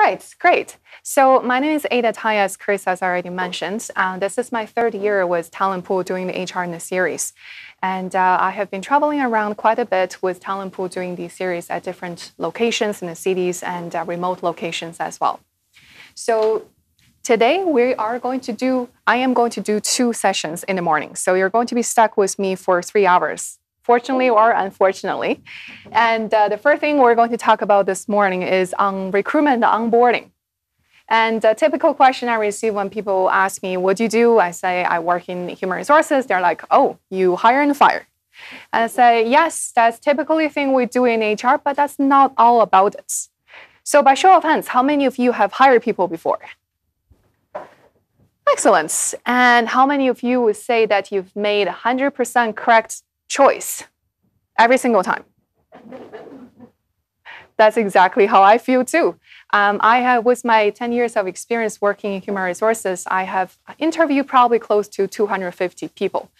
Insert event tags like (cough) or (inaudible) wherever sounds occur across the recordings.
right, great. So my name is Ada Tai, as Chris has already mentioned. Uh, this is my third year with Talent Pool doing the HR in the series. And uh, I have been traveling around quite a bit with Talent Pool doing these series at different locations in the cities and uh, remote locations as well. So today we are going to do, I am going to do two sessions in the morning. So you're going to be stuck with me for three hours fortunately or unfortunately. And uh, the first thing we're going to talk about this morning is on recruitment onboarding. And a typical question I receive when people ask me, What do you do? I say, I work in human resources. They're like, Oh, you hire and fire. And I say, Yes, that's typically a thing we do in HR, but that's not all about it. So, by show of hands, how many of you have hired people before? Excellent. And how many of you would say that you've made 100% correct choice every single time. That's exactly how I feel too. Um, I have, with my 10 years of experience working in human resources, I have interviewed probably close to 250 people.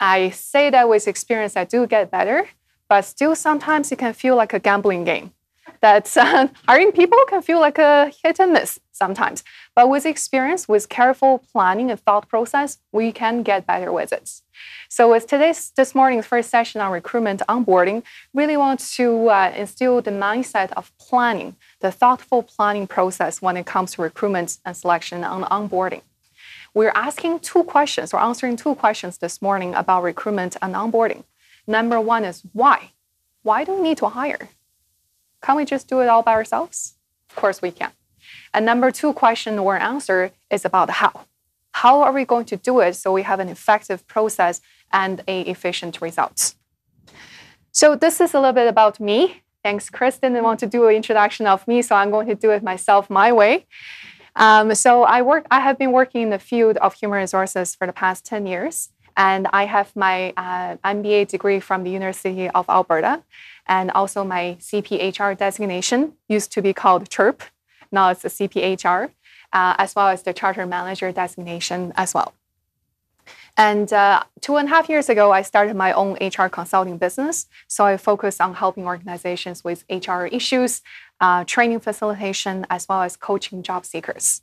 I say that with experience, I do get better, but still sometimes it can feel like a gambling game that uh, (laughs) hiring people can feel like a hit and miss sometimes. But with experience, with careful planning and thought process, we can get better with it. So with today's this morning's first session on recruitment onboarding, really want to uh, instill the mindset of planning, the thoughtful planning process when it comes to recruitment and selection on onboarding. We're asking two questions or answering two questions this morning about recruitment and onboarding. Number one is why? Why do we need to hire? Can't we just do it all by ourselves? Of course we can. And number two question or answer is about how. How are we going to do it so we have an effective process and a efficient results? So this is a little bit about me. Thanks, Chris didn't want to do an introduction of me, so I'm going to do it myself my way. Um, so I work. I have been working in the field of human resources for the past 10 years, and I have my uh, MBA degree from the University of Alberta and also my CPHR designation used to be called CHRP. Now it's the CPHR, uh, as well as the Charter Manager designation as well. And uh, two and a half years ago, I started my own HR consulting business. So I focus on helping organizations with HR issues, uh, training facilitation, as well as coaching job seekers.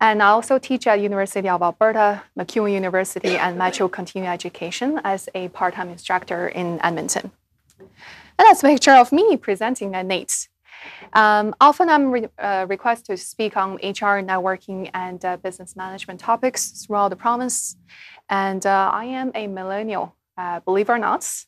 And I also teach at University of Alberta, MacEwan University, and Metro Continuing Education as a part-time instructor in Edmonton. And that's a picture of me presenting at NATE. Um, often I'm re- uh, requested to speak on HR, networking, and uh, business management topics throughout the province. And uh, I am a millennial, uh, believe it or not.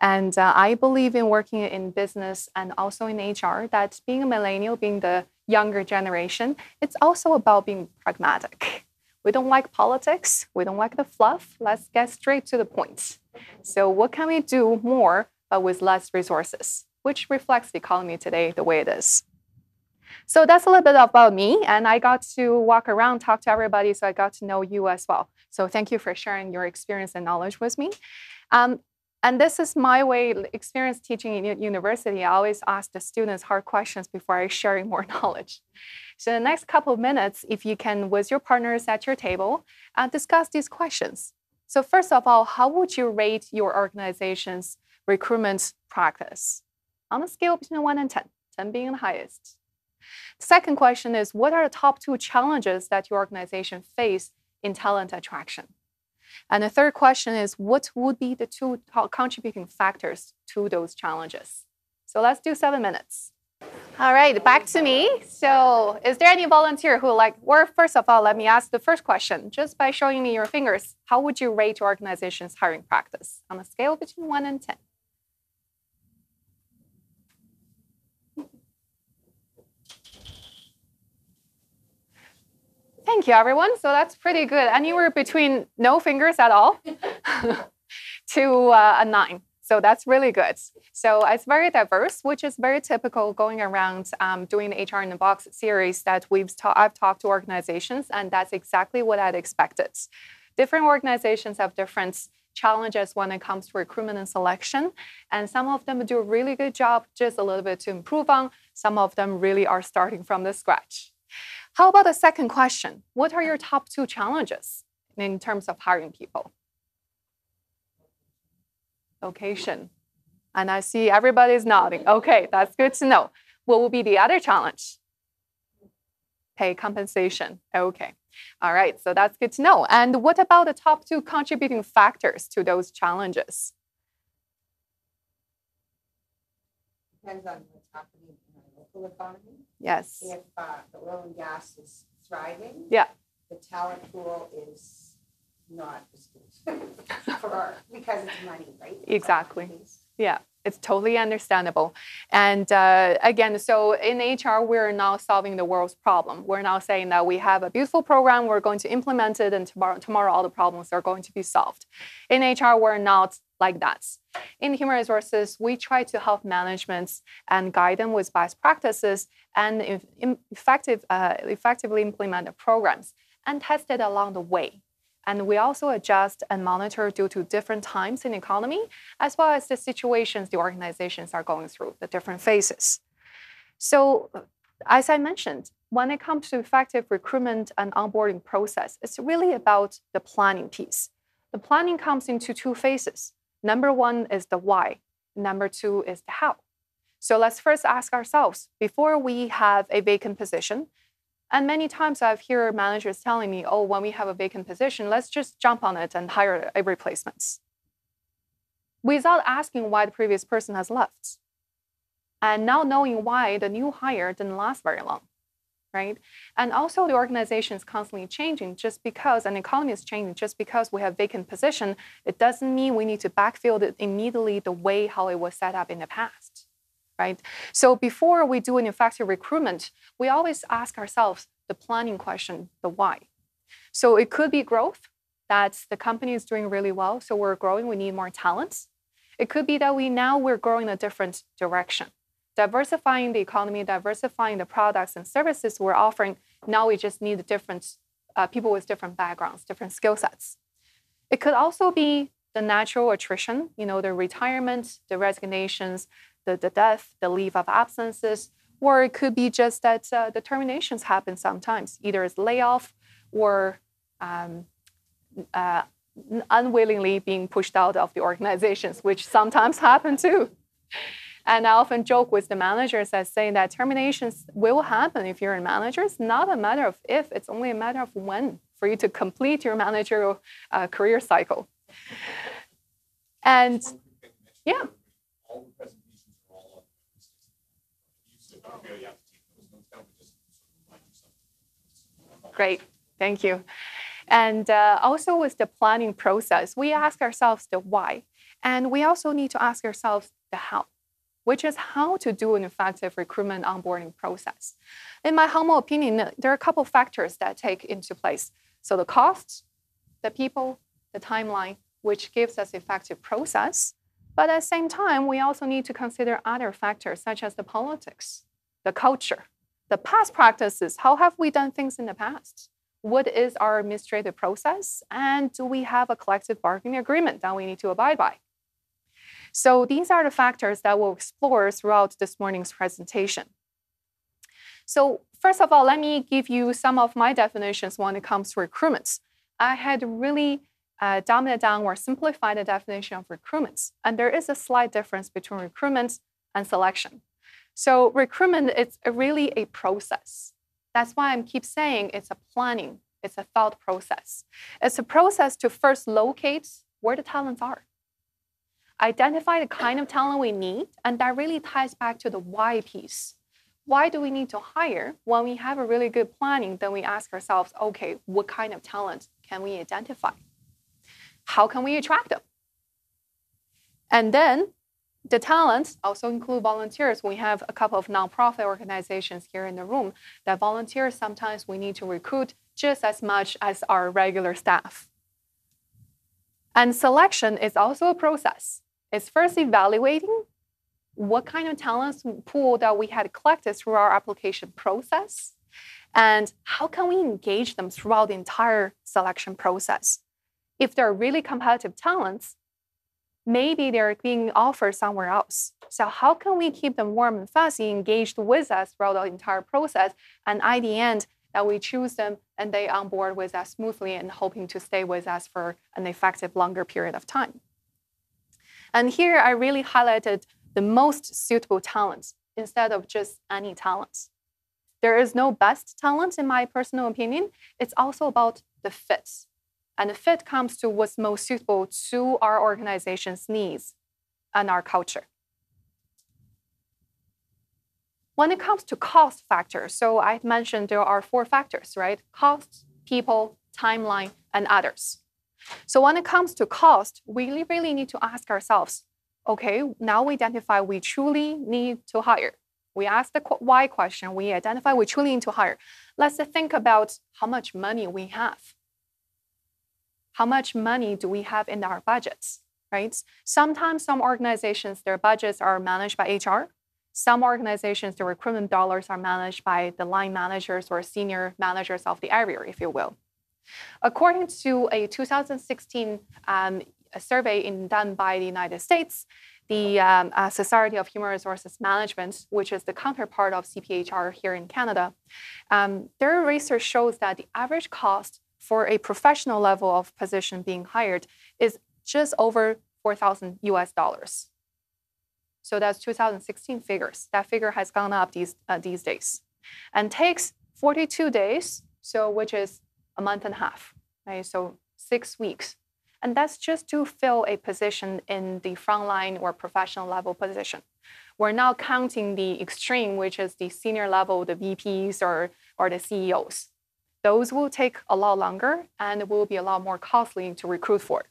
And uh, I believe in working in business and also in HR, that being a millennial, being the younger generation, it's also about being pragmatic. We don't like politics, we don't like the fluff. Let's get straight to the point. So, what can we do more but with less resources, which reflects the economy today the way it is. So that's a little bit about me, and I got to walk around, talk to everybody, so I got to know you as well. So thank you for sharing your experience and knowledge with me. Um, and this is my way, experience teaching in university. I always ask the students hard questions before I share (laughs) more knowledge. So the next couple of minutes, if you can, with your partners at your table, uh, discuss these questions. So first of all, how would you rate your organization's recruitment practice on a scale between 1 and 10, 10 being the highest. The second question is what are the top two challenges that your organization face in talent attraction? And the third question is what would be the two contributing factors to those challenges? So let's do seven minutes. All right, back to me. So, is there any volunteer who like, or first of all, let me ask the first question. Just by showing me your fingers, how would you rate your organization's hiring practice on a scale between 1 and 10? Thank you, everyone. So that's pretty good. Anywhere between no fingers at all (laughs) to uh, a nine. So that's really good. So it's very diverse, which is very typical going around um, doing the HR in the Box series that we've ta- I've talked to organizations, and that's exactly what I'd expected. Different organizations have different challenges when it comes to recruitment and selection, and some of them do a really good job, just a little bit to improve on. Some of them really are starting from the scratch. How about the second question? What are your top two challenges in terms of hiring people? Location. And I see everybody's nodding. Okay, that's good to know. What will be the other challenge? pay compensation. Okay. All right, so that's good to know. And what about the top two contributing factors to those challenges? Depends on what's happening local economy. Yes. If uh, the oil and gas is thriving. Yeah. The talent pool is not as good (laughs) for our, because it's money, right? Exactly. Yeah, it's totally understandable. And uh, again, so in HR, we're now solving the world's problem. We're now saying that we have a beautiful program, we're going to implement it, and tomorrow, tomorrow all the problems are going to be solved. In HR, we're not like that. In human resources, we try to help managements and guide them with best practices and effective, uh, effectively implement the programs and test it along the way. And we also adjust and monitor due to different times in economy, as well as the situations the organizations are going through, the different phases. So, as I mentioned, when it comes to effective recruitment and onboarding process, it's really about the planning piece. The planning comes into two phases. Number one is the why, number two is the how. So let's first ask ourselves before we have a vacant position, and many times I've heard managers telling me, oh, when we have a vacant position, let's just jump on it and hire a replacement. Without asking why the previous person has left. And now knowing why the new hire didn't last very long. Right? And also the organization is constantly changing just because an economy is changing just because we have vacant position, it doesn't mean we need to backfill it immediately the way how it was set up in the past right? So before we do an effective recruitment, we always ask ourselves the planning question, the why. So it could be growth, that the company is doing really well, so we're growing, we need more talents. It could be that we now we're growing a different direction. Diversifying the economy, diversifying the products and services we're offering, now we just need different uh, people with different backgrounds, different skill sets. It could also be the natural attrition, you know, the retirement, the resignations, the, the death, the leave of absences, or it could be just that uh, the terminations happen sometimes, either as layoff or um, uh, unwillingly being pushed out of the organizations, which sometimes happen too. And I often joke with the managers as saying that terminations will happen if you're a manager. It's not a matter of if, it's only a matter of when for you to complete your managerial uh, career cycle. And yeah. Great, thank you. And uh, also with the planning process, we ask ourselves the why. And we also need to ask ourselves the how, which is how to do an effective recruitment onboarding process. In my humble opinion, there are a couple factors that take into place. So the costs, the people, the timeline, which gives us effective process. But at the same time, we also need to consider other factors such as the politics, the culture, the past practices. How have we done things in the past? What is our administrative process? And do we have a collective bargaining agreement that we need to abide by? So these are the factors that we'll explore throughout this morning's presentation. So first of all, let me give you some of my definitions when it comes to recruitment. I had really uh, it down or simplified the definition of recruitment. And there is a slight difference between recruitment and selection. So recruitment is really a process. That's why I keep saying it's a planning, it's a thought process. It's a process to first locate where the talents are. Identify the kind of talent we need, and that really ties back to the why piece. Why do we need to hire? When we have a really good planning, then we ask ourselves, okay, what kind of talent can we identify? How can we attract them? And then the talents also include volunteers. We have a couple of nonprofit organizations here in the room that volunteers sometimes we need to recruit just as much as our regular staff. And selection is also a process. It's first evaluating what kind of talents pool that we had collected through our application process and how can we engage them throughout the entire selection process. If they're really competitive talents, maybe they're being offered somewhere else. So how can we keep them warm and fuzzy, engaged with us throughout the entire process, and at the end that we choose them and they onboard with us smoothly and hoping to stay with us for an effective longer period of time. And here I really highlighted the most suitable talents instead of just any talents. There is no best talent, in my personal opinion. It's also about the fit. And the fit comes to what's most suitable to our organization's needs and our culture. When it comes to cost factors, so I mentioned there are four factors, right? Cost, people, timeline, and others. So when it comes to cost, we really need to ask ourselves, okay, now we identify we truly need to hire. We ask the why question, we identify we truly need to hire. Let's think about how much money we have. How much money do we have in our budgets, right? Sometimes some organizations, their budgets are managed by HR. Some organizations, the recruitment dollars are managed by the line managers or senior managers of the area, if you will. According to a 2016 um, a survey in, done by the United States, the um, uh, Society of Human Resources Management, which is the counterpart of CPHR here in Canada, um, their research shows that the average cost for a professional level of position being hired is just over 4,000 US dollars. So that's 2016 figures. That figure has gone up these, uh, these days and takes 42 days, so which is a month and a half, right? So six weeks. And that's just to fill a position in the frontline or professional level position. We're now counting the extreme, which is the senior level, the VPs or, or the CEOs. Those will take a lot longer and will be a lot more costly to recruit for.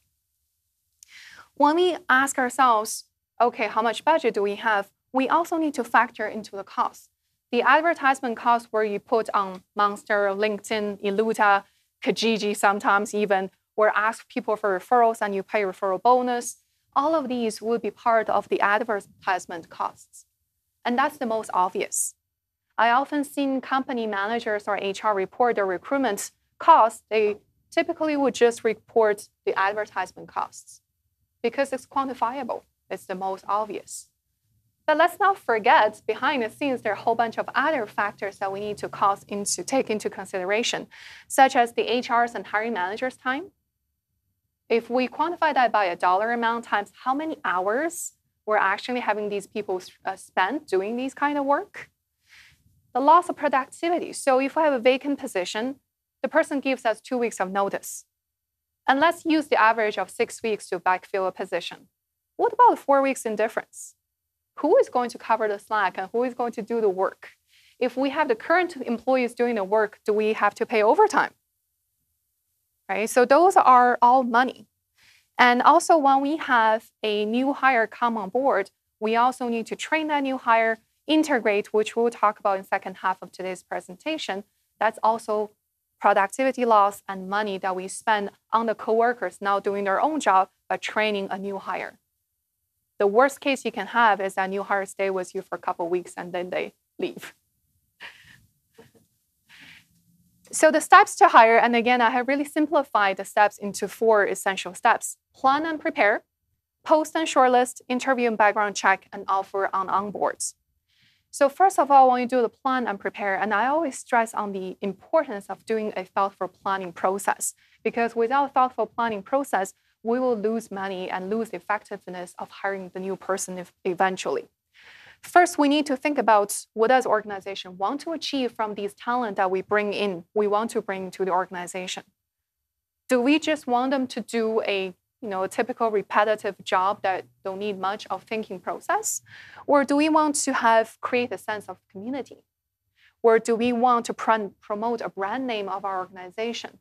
When we ask ourselves, okay, how much budget do we have? We also need to factor into the cost. The advertisement cost where you put on Monster, LinkedIn, Eluta, Kijiji sometimes even, or ask people for referrals and you pay referral bonus. All of these would be part of the advertisement costs. And that's the most obvious. I often seen company managers or HR report their recruitment costs. They typically would just report the advertisement costs because it's quantifiable. It's the most obvious. But let's not forget, behind the scenes, there are a whole bunch of other factors that we need to cost into, take into consideration, such as the HR's and hiring manager's time. If we quantify that by a dollar amount times how many hours we're actually having these people uh, spend doing these kind of work, the loss of productivity. So if we have a vacant position, the person gives us two weeks of notice. And let's use the average of six weeks to backfill a position. What about four weeks indifference? who is going to cover the slack and who is going to do the work? If we have the current employees doing the work, do we have to pay overtime? Right? So those are all money. And also when we have a new hire come on board, we also need to train that new hire, integrate, which we'll talk about in second half of today's presentation. That's also productivity loss and money that we spend on the coworkers now doing their own job, but training a new hire. The worst case you can have is that new hire stay with you for a couple weeks and then they leave. So the steps to hire, and again, I have really simplified the steps into four essential steps. Plan and prepare, post and shortlist, interview and background check, and offer on onboards. So first of all, when you do the plan and prepare, and I always stress on the importance of doing a thoughtful planning process, because without thoughtful planning process, we will lose money and lose the effectiveness of hiring the new person eventually. First, we need to think about what does organization want to achieve from these talent that we bring in, we want to bring to the organization. Do we just want them to do a you know, a typical repetitive job that don't need much of thinking process? Or do we want to have create a sense of community? Or do we want to pr- promote a brand name of our organization?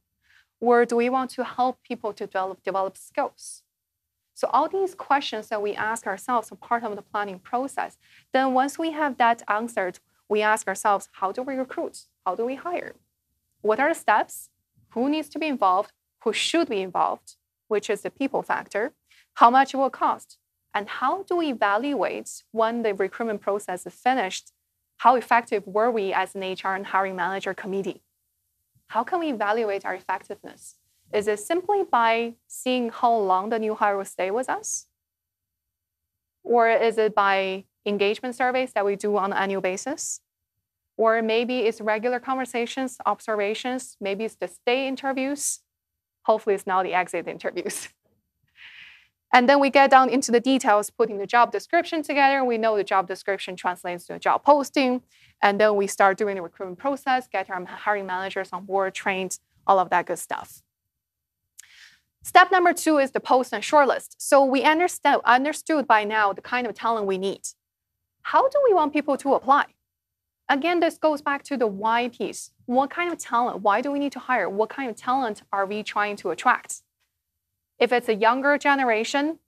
Or do we want to help people to develop, develop skills? So all these questions that we ask ourselves are part of the planning process. Then once we have that answered, we ask ourselves, how do we recruit? How do we hire? What are the steps? Who needs to be involved? Who should be involved? Which is the people factor. How much it will cost? And how do we evaluate when the recruitment process is finished? How effective were we as an HR and hiring manager committee? How can we evaluate our effectiveness? Is it simply by seeing how long the new hire will stay with us? Or is it by engagement surveys that we do on an annual basis? Or maybe it's regular conversations, observations, maybe it's the stay interviews. Hopefully, it's now the exit interviews. (laughs) And then we get down into the details, putting the job description together. We know the job description translates to a job posting. And then we start doing the recruitment process, get our hiring managers on board, trained, all of that good stuff. Step number two is the post and shortlist. So we understand, understood by now the kind of talent we need. How do we want people to apply? Again, this goes back to the why piece. What kind of talent? Why do we need to hire? What kind of talent are we trying to attract? If it's a younger generation,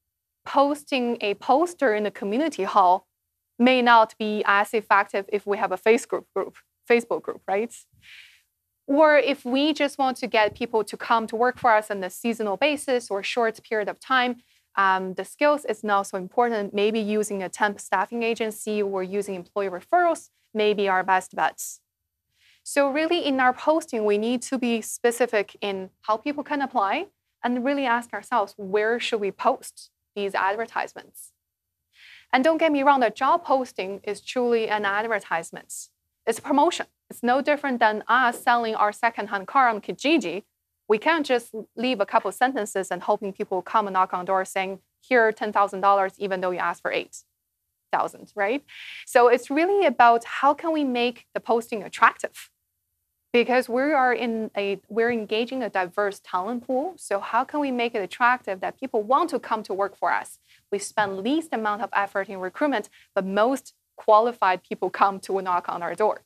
posting a poster in the community hall may not be as effective if we have a Facebook group, Facebook group, right? Or if we just want to get people to come to work for us on a seasonal basis or short period of time, um, the skills is not so important. Maybe using a temp staffing agency or using employee referrals may be our best bets. So really in our posting, we need to be specific in how people can apply and really ask ourselves where should we post these advertisements? And don't get me wrong, the job posting is truly an advertisement. It's a promotion. It's no different than us selling our secondhand car on Kijiji. We can't just leave a couple sentences and hoping people come and knock on door saying, here, $10,000, even though you asked for 8,000, right? So it's really about how can we make the posting attractive? Because we are in a we're engaging a diverse talent pool. So how can we make it attractive that people want to come to work for us? We spend least amount of effort in recruitment but most qualified people come to knock on our door.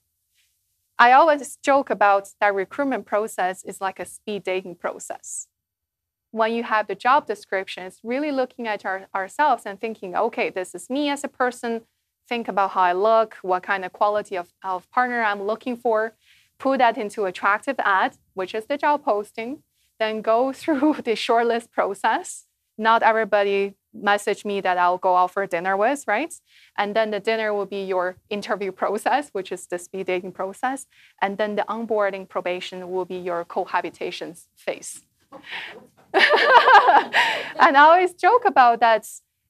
I always joke about that recruitment process is like a speed dating process. When you have the job description it's really looking at our, ourselves and thinking okay this is me as a person. Think about how i look what kind of quality of, of partner i'm looking for put that into attractive ad, which is the job posting, then go (laughs) through the shortlist process. Not everybody message me that I'll go out for dinner with, right? And then the dinner will be your interview process, which is the speed dating process. And then the onboarding probation will be your cohabitation phase. (laughs) and I always joke about that.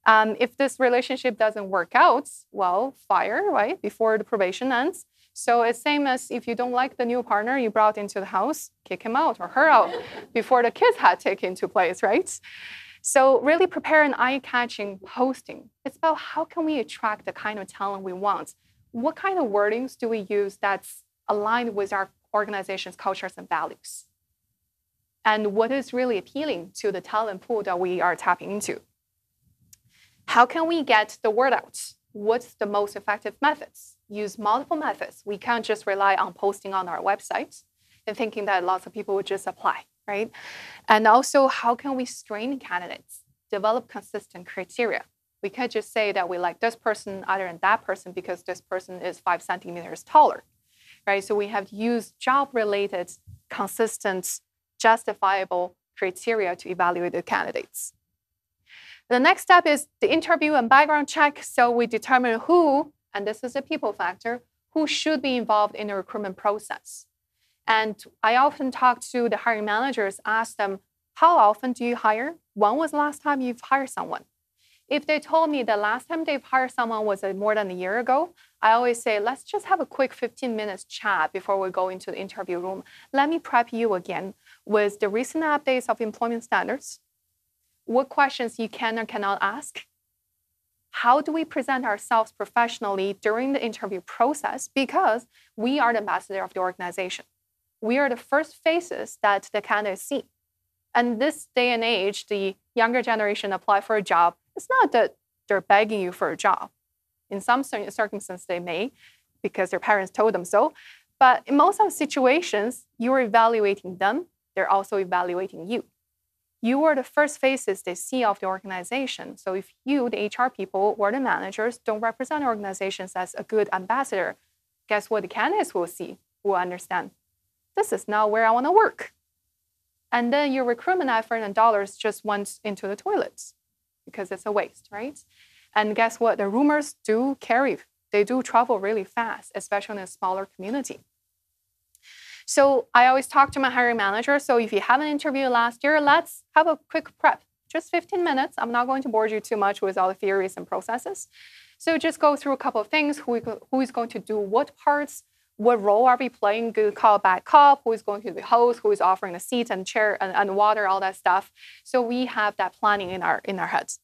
Um, if this relationship doesn't work out, well, fire, right? Before the probation ends. So it's same as if you don't like the new partner you brought into the house, kick him out or her out (laughs) before the kids had taken into place, right? So really prepare an eye-catching posting. It's about how can we attract the kind of talent we want. What kind of wordings do we use that's aligned with our organization's cultures and values? And what is really appealing to the talent pool that we are tapping into? How can we get the word out? What's the most effective methods? Use multiple methods. We can't just rely on posting on our website and thinking that lots of people would just apply, right? And also, how can we screen candidates, develop consistent criteria? We can't just say that we like this person other than that person because this person is five centimeters taller, right? So we have to use job-related, consistent, justifiable criteria to evaluate the candidates. The next step is the interview and background check. So we determine who and this is a people factor, who should be involved in the recruitment process. And I often talk to the hiring managers, ask them, how often do you hire? When was the last time you've hired someone? If they told me the last time they've hired someone was uh, more than a year ago, I always say, let's just have a quick 15 minutes chat before we go into the interview room. Let me prep you again with the recent updates of employment standards, what questions you can or cannot ask, how do we present ourselves professionally during the interview process? Because we are the ambassador of the organization. We are the first faces that the candidates see. And this day and age, the younger generation apply for a job. It's not that they're begging you for a job. In some circumstances, they may, because their parents told them so. But in most of the situations, you're evaluating them, they're also evaluating you you are the first faces they see of the organization. So if you, the HR people or the managers, don't represent organizations as a good ambassador, guess what the candidates will see, will understand. This is not where I want to work. And then your recruitment effort and dollars just went into the toilets because it's a waste, right? And guess what? The rumors do carry, they do travel really fast, especially in a smaller community. So I always talk to my hiring manager. So if you have an interview last year, let's have a quick prep, just 15 minutes. I'm not going to bore you too much with all the theories and processes. So just go through a couple of things, who, who is going to do what parts, What role are we playing? Good cop, bad cop? Who is going to be host? Who is offering the seat and chair and, and water, all that stuff. So we have that planning in our in our heads.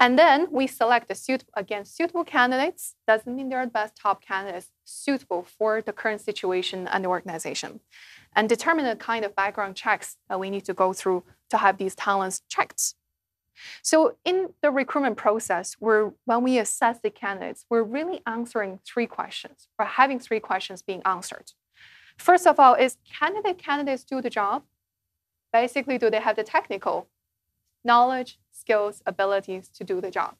And then we select the suit again suitable candidates. Doesn't mean they're the best top candidates, suitable for the current situation and the organization. And determine the kind of background checks that we need to go through to have these talents checked. So in the recruitment process, we're, when we assess the candidates, we're really answering three questions, or having three questions being answered. First of all, is candidate candidates do the job? Basically, do they have the technical knowledge, skills, abilities to do the job?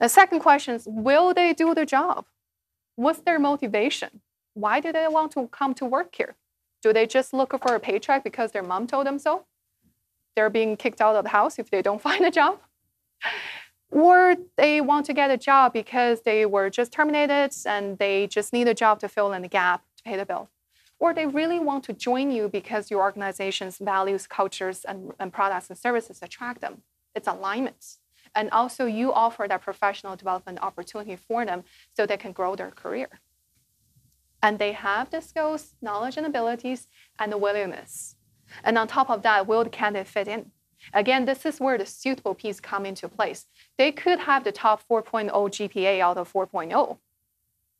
The second question is, will they do the job? What's their motivation? Why do they want to come to work here? Do they just look for a paycheck because their mom told them so? they're being kicked out of the house if they don't (laughs) find a job. Or they want to get a job because they were just terminated and they just need a job to fill in the gap to pay the bill. Or they really want to join you because your organization's values, cultures, and, and products and services attract them. It's alignment. And also, you offer that professional development opportunity for them so they can grow their career. And they have the skills, knowledge, and abilities, and the willingness and on top of that, will the candidate fit in? Again, this is where the suitable piece come into place. They could have the top 4.0 GPA out of 4.0.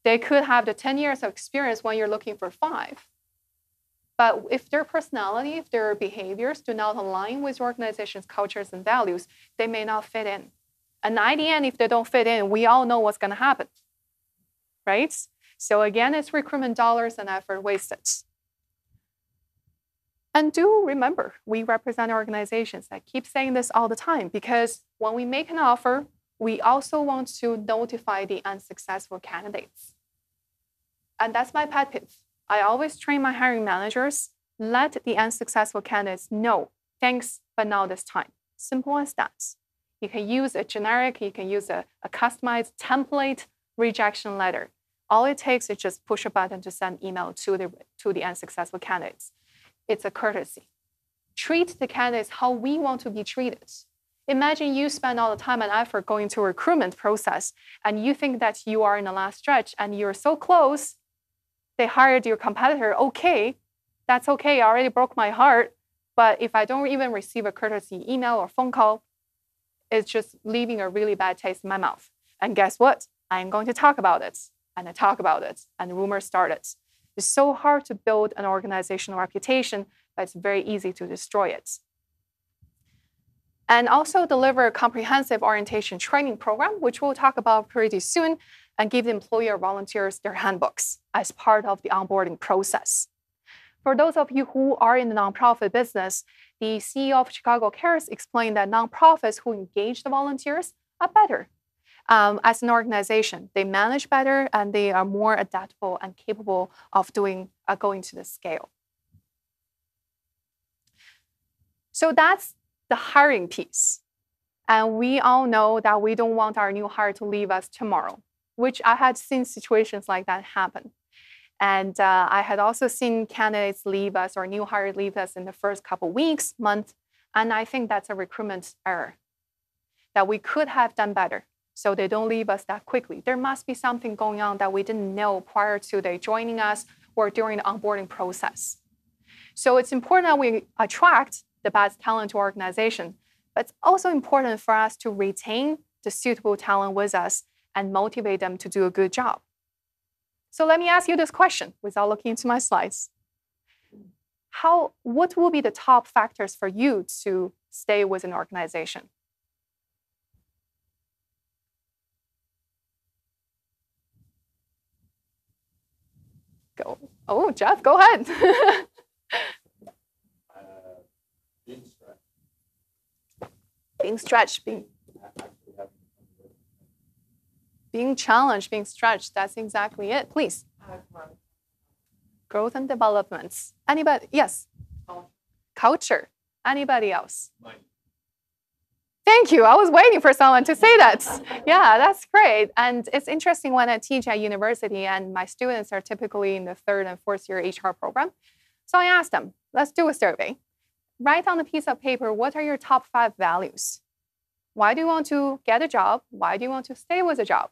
They could have the 10 years of experience when you're looking for five. But if their personality, if their behaviors do not align with your organization's cultures and values, they may not fit in. And at the end, if they don't fit in, we all know what's going to happen, right? So again, it's recruitment dollars and effort wasted. And do remember, we represent organizations that keep saying this all the time because when we make an offer, we also want to notify the unsuccessful candidates. And that's my pet peeve. I always train my hiring managers let the unsuccessful candidates know, thanks, but not this time. Simple as that. You can use a generic, you can use a, a customized template rejection letter. All it takes is just push a button to send email to the, to the unsuccessful candidates it's a courtesy. Treat the candidates how we want to be treated. Imagine you spend all the time and effort going to a recruitment process and you think that you are in the last stretch and you're so close, they hired your competitor. Okay, that's okay. I already broke my heart. But if I don't even receive a courtesy email or phone call, it's just leaving a really bad taste in my mouth. And guess what? I'm going to talk about it. And I talk about it, and the rumor started. It's so hard to build an organizational reputation, but it's very easy to destroy it. And also deliver a comprehensive orientation training program, which we'll talk about pretty soon, and give the employer volunteers their handbooks as part of the onboarding process. For those of you who are in the nonprofit business, the CEO of Chicago Cares explained that nonprofits who engage the volunteers are better um, as an organization. They manage better and they are more adaptable and capable of doing uh, going to the scale. So that's the hiring piece. And we all know that we don't want our new hire to leave us tomorrow, which I had seen situations like that happen. And uh, I had also seen candidates leave us or new hires leave us in the first couple weeks, month. And I think that's a recruitment error that we could have done better so they don't leave us that quickly. There must be something going on that we didn't know prior to they joining us or during the onboarding process. So it's important that we attract the best talent to our organization, but it's also important for us to retain the suitable talent with us and motivate them to do a good job. So let me ask you this question without looking into my slides. How, what will be the top factors for you to stay with an organization? Go. Oh, Jeff, go ahead. (laughs) uh, being stretched. Being stretched, being, being challenged, being stretched. That's exactly it. Please. Growth and developments. Anybody? Yes. Culture. Anybody else? Thank you. I was waiting for someone to say that. Yeah, that's great. And it's interesting when I teach at university and my students are typically in the third and fourth year HR program. So I asked them, let's do a survey. Write on a piece of paper, what are your top five values? Why do you want to get a job? Why do you want to stay with a job?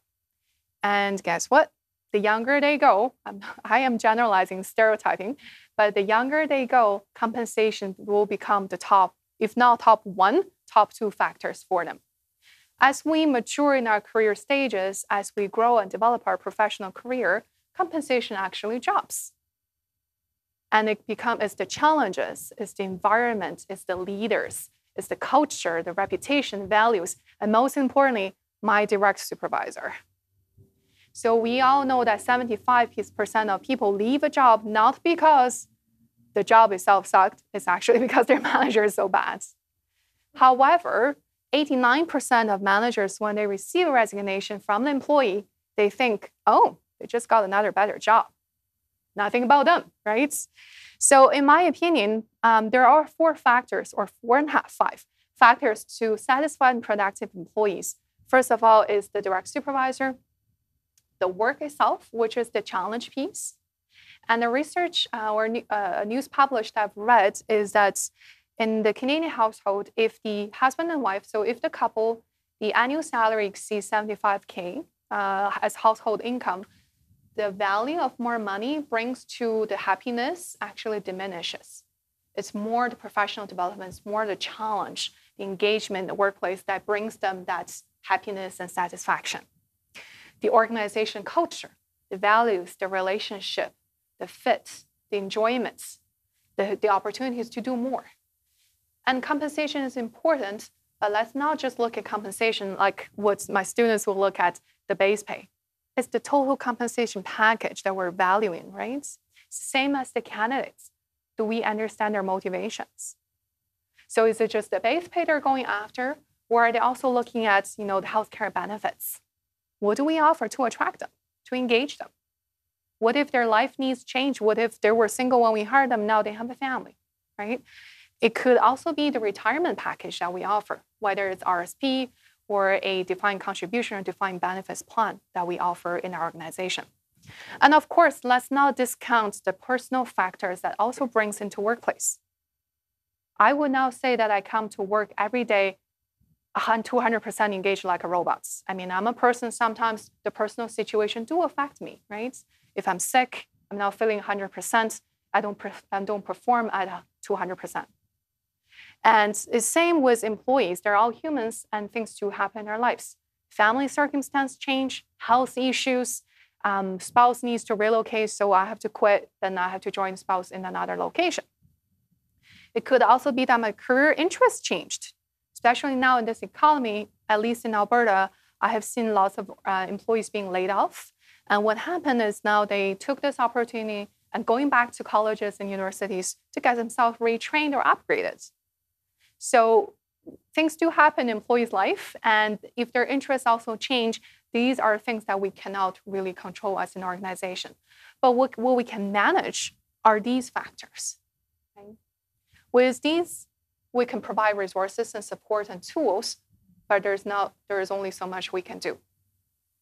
And guess what? the younger they go, I'm, I am generalizing, stereotyping, but the younger they go, compensation will become the top, if not top one, top two factors for them. As we mature in our career stages, as we grow and develop our professional career, compensation actually drops. And it becomes it's the challenges, it's the environment, it's the leaders, it's the culture, the reputation, values, and most importantly, my direct supervisor. So we all know that 75% of people leave a job not because the job itself sucked, it's actually (laughs) because their manager is so bad. However, 89% of managers, when they receive a resignation from the employee, they think, oh, they just got another better job. Nothing about them, right? So, in my opinion, um, there are four factors, or four and a half, five factors to satisfied and productive employees. First of all, is the direct supervisor, the work itself, which is the challenge piece. And the research uh, or uh, news published I've read is that in the Canadian household, if the husband and wife, so if the couple, the annual salary exceeds 75K uh, as household income, the value of more money brings to the happiness actually diminishes. It's more the professional development, it's more the challenge, the engagement the workplace that brings them that happiness and satisfaction. The organization culture, the values, the relationship, the fit, the enjoyments, the, the opportunities to do more. And compensation is important, but let's not just look at compensation like what my students will look at the base pay. It's the total compensation package that we're valuing, right? Same as the candidates. Do we understand their motivations? So is it just the base pay they're going after, or are they also looking at you know the healthcare benefits? What do we offer to attract them, to engage them? What if their life needs change? What if they were single when we hired them, now they have a family, right? It could also be the retirement package that we offer, whether it's RSP or a defined contribution or defined benefits plan that we offer in our organization. And of course, let's not discount the personal factors that also brings into workplace. I would now say that I come to work every day 200% engaged like a robot. I mean, I'm a person, sometimes the personal situation do affect me, right? If I'm sick, I'm not feeling 100%, I don't, I don't perform at 200%. And it's same with employees. They're all humans and things do happen in their lives. Family circumstance change, health issues, um, spouse needs to relocate, so I have to quit, then I have to join spouse in another location. It could also be that my career interest changed, especially now in this economy, at least in Alberta, I have seen lots of uh, employees being laid off. And what happened is now they took this opportunity and going back to colleges and universities to get themselves retrained or upgraded. So things do happen in employees' life, and if their interests also change, these are things that we cannot really control as an organization. But what, what we can manage are these factors. Okay? With these, we can provide resources and support and tools, but there's not there is only so much we can do.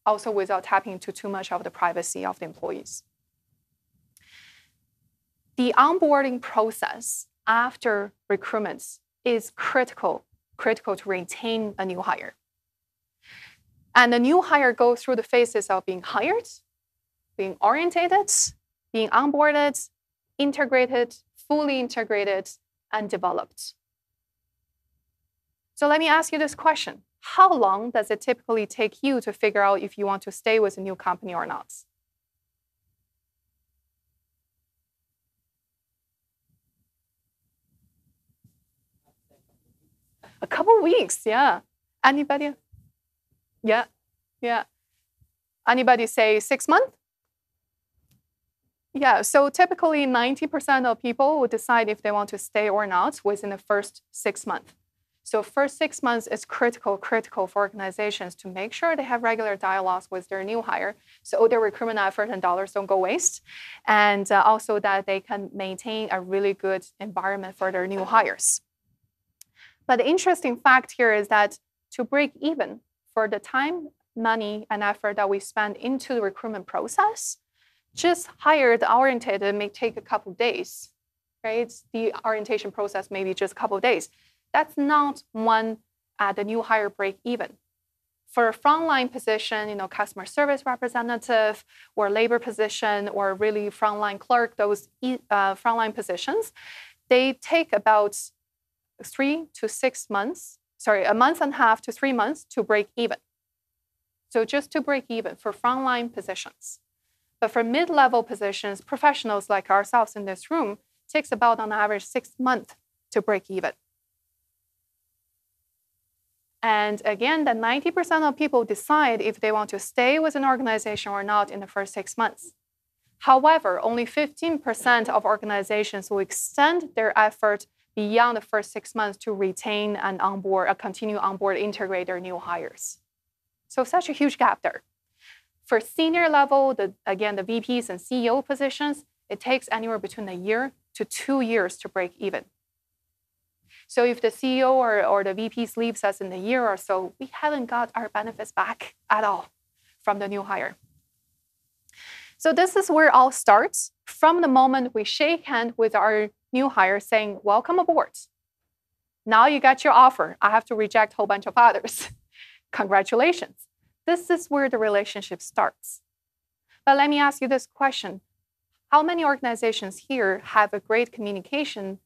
Also, without tapping into too much of the privacy of the employees. The onboarding process after recruitments is critical, critical to retain a new hire. And the new hire goes through the phases of being hired, being orientated, being onboarded, integrated, fully integrated, and developed. So let me ask you this question. How long does it typically take you to figure out if you want to stay with a new company or not? A couple weeks, yeah. Anybody? Yeah, yeah. Anybody say six months? Yeah, so typically 90% of people will decide if they want to stay or not within the first six months. So first six months is critical, critical for organizations to make sure they have regular dialogues with their new hire, so their recruitment effort and dollars don't go waste, and uh, also that they can maintain a really good environment for their new hires. But the interesting fact here is that to break even for the time, money, and effort that we spend into the recruitment process, just hire the orientated may take a couple days, right? The orientation process may be just a couple days. That's not one uh, the new hire break even. For a frontline position, you know, customer service representative or labor position or really frontline clerk, those uh, frontline positions, they take about three to six months, sorry, a month and a half to three months to break even. So just to break even for frontline positions. But for mid-level positions, professionals like ourselves in this room, takes about on average six months to break even. And again, that 90% of people decide if they want to stay with an organization or not in the first six months. However, only 15% of organizations will extend their effort beyond the first six months to retain and onboard, uh, continue onboard, integrate their new hires. So such a huge gap there. For senior level, the, again, the VPs and CEO positions, it takes anywhere between a year to two years to break even. So if the CEO or, or the VPs leaves us in a year or so, we haven't got our benefits back at all from the new hire. So this is where it all starts from the moment we shake hand with our new hire saying, welcome aboard. Now you got your offer. I have to reject a whole bunch of others. (laughs) Congratulations. This is where the relationship starts. But let me ask you this question. How many organizations here have a great communication